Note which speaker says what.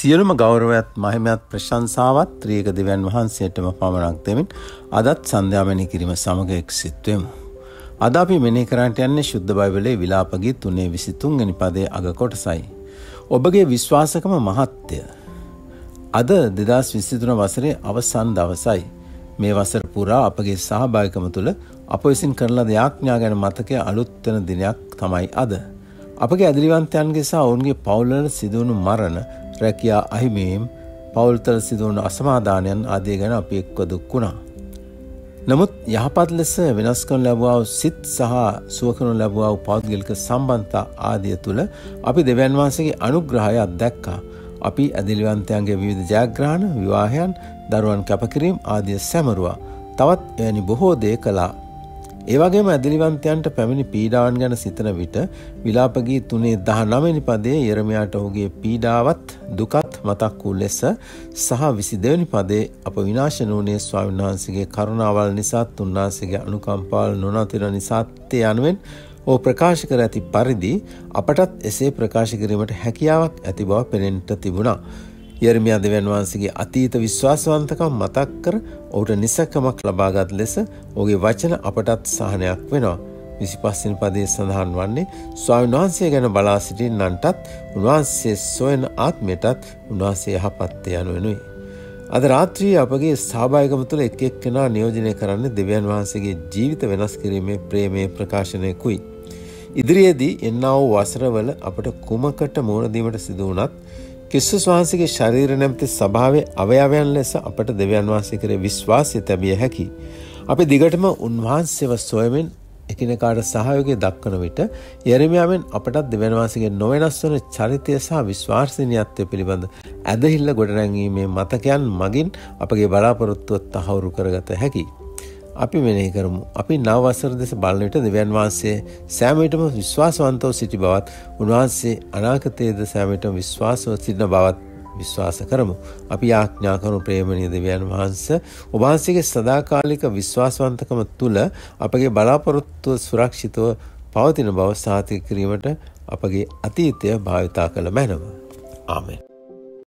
Speaker 1: සියලුම ගෞරවයත් මහිමයත් ප්‍රශංසාවත් ත්‍රියක දෙවන් වහන්සේටම පමණක් දෙමින් අදත් සන්ධ්‍යාමනය කිරීම සමඟ එක් සිත්වයමු. අද අපි මෙනේ කරන්ට යන්නේ ශුද්ධ බයිබලේ විලාපගී තුනේ විසිතුන් ගනි පදේ අග කොටසයි. ඔබගේ විශ්වාසකම මහත්්‍යය. අද දෙදස් විසිතුන වසරේ අවසන් දවසයි. මේ වසර පුරා අපගේ සහභායකම තුළ අප විසින් කරලා දෙයාඥා ගැන මතකය අලුත්තන දිනයක් තමයි අද. අපගේ ඇදිලිවන්තයන්ගේ සහ ඔවුන්ගේ පවුල්ලන සිදුවුණු මරණ රැකයා අහිමීම් පවුල්තර සිදුවුණු අසමාධානයන් ආදය ගැන අපි එක්ව දුක්වුණා. නමුත් යහපත් ලෙස වෙනස් කන ලැබවාව සිත් සහ සුවකනු ලැබවාව පෞද්ගලික සම්බන්තා ආදිය තුළ අපි දෙවන් වහන්සගේ අනුග්‍රහය අත්දැක්කා. අපි ඇදිලිවන්තයන්ගේ විවිධ ජයග්‍රහණ විවාහයන් දරුවන් කැපකිරීම් ආදිය සැමරුවා. තවත් එවැනි බොහෝ දේ කලා ඒවගේම ඇදිලිවන්තයන්ට පැමිණි පීඩාවන් ගැන සිතන විට විලාපගී තුනේ දහ නමනි පදේ යරමයාට ඔහුගේ පීඩාවත් දුකත් මතක් වූ ලෙස සහ විසි දෙවනි පදේ අප විනාශනූනේ ස්වාමීන් වහන්සේගේ කරුණාවල් නිසාත් උන්වහන්සේගේ අනුකම්පාල් නොනතිර නිසාත්තේ යනුවෙන් ඕ ප්‍රකාශ කර ඇති පරිදි අපටත් එසේ ප්‍රකාශ කිරීමට හැකියාවක් ඇති බව පෙනෙන්ට තිබුණා. යර්මියා දෙවන් වහන්සේගේ අතීත විශ්වාසවන්තකම් මතක් කර ඔහුට නිසකමක් ලබාගත් ලෙස ඔහුගේ වචන අපටත් සහනයක් වෙනවා. විසිපස්සින් පදේ සඳහන් වන්නේ ස්වාමීන් වහන්සේ ගැන බලා සිටින්නන්ටත් උන්වහන්සේ සොයන ආත්මයටත් උන්වහන්සේ යහපත්තේ යනුවෙනුයි. අද රාත්‍රී අපගේ සභායකම තුළ එක් එක් කෙනා නියෝජනය කරන්න දෙවියන් වහන්සේගේ ජීවිත වෙනස් කිරීමේ ප්‍රේමේ ප්‍රකාශනයකුයි. ඉදිරියේදී එන්නා වූ වසරවල අපට කුමකට මුණදීමට සිදුවනත් කිස්සුස් වහන්සේගේ ශරීර නැමති සභාවේ අවයවයන් ලෙස අපට දෙවියන් වහන්සේ කරේ විශ්වාසය තැබිය හැකි. අපි දිගටම උන්වහන්සේව සොයමින් එකිනෙකාට සහයෝගය දක්වන විට යරමියාවෙන් අපටත් දෙවන් වහන්සේගේ නොවෙනස් වන චරිතය සහ විශ්වාසනීයත්වය පිළිබඳ ඇදහිල්ල ගොඩනැංවීමේ මතකයන් මගින් අපගේ බලාපොරොත්තුවත් තහවුරු කරගත හැකි. අපි මෙනෙහි කරමු. අපි නවවසර දෙස බලන විට දෙවියන් වහන්සේ සෑමවිටම විශ්වාසවන්තව සිටි බවත් උන්වහන්සේ අනාගතයේද සෑමවිටම විශ්වාසව සිටින බවත් විශ්වාස කරමු. අපි ආඥා කරනු ප්‍රේමණීය දෙවියන් වහන්සේ ඔබවහන්සේගේ සදාකාලික විශ්වාසවන්තකම තුළ අපගේ බලාපොරොත්තුව සුරක්ෂිතව පවතින බව සාතික කිරීමට අපගේ අතීතය භාවිතා කළ මැනව. ආමෙන්.